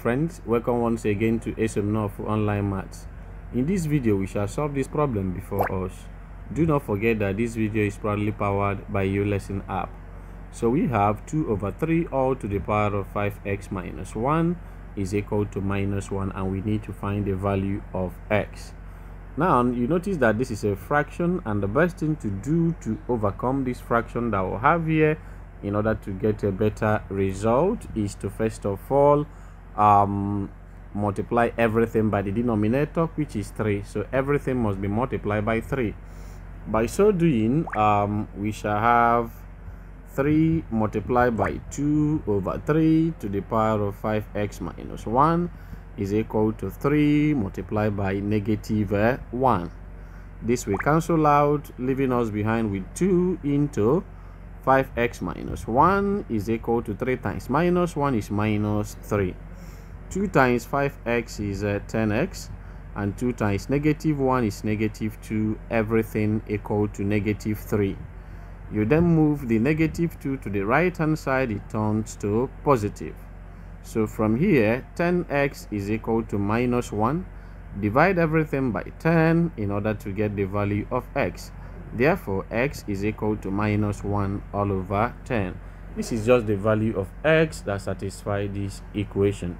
friends welcome once again to ASUM online maths. In this video we shall solve this problem before us. Do not forget that this video is proudly powered by your lesson app. So we have 2 over 3 all to the power of 5x minus 1 is equal to minus 1 and we need to find the value of x. Now you notice that this is a fraction and the best thing to do to overcome this fraction that we'll have here in order to get a better result is to first of all um, multiply everything by the denominator which is 3 so everything must be multiplied by 3 by so doing um, we shall have 3 multiplied by 2 over 3 to the power of 5x minus 1 is equal to 3 multiplied by negative uh, 1 this will cancel out leaving us behind with 2 into 5x minus 1 is equal to 3 times minus 1 is minus 3 2 times 5x is uh, 10x and 2 times negative 1 is negative 2 everything equal to negative 3 you then move the negative 2 to the right hand side it turns to positive. So from here 10x is equal to minus 1 divide everything by 10 in order to get the value of x. Therefore x is equal to minus 1 all over 10 this is just the value of x that satisfies this equation